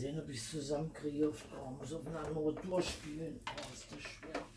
sehen, ob ich es zusammenkriege. Oh, muss auf eine andere Tour spielen. Oh, ist das schwer.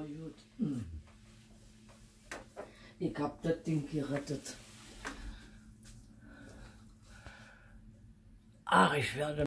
war gut. Ich hab das Ding gerettet. Ach, ich werde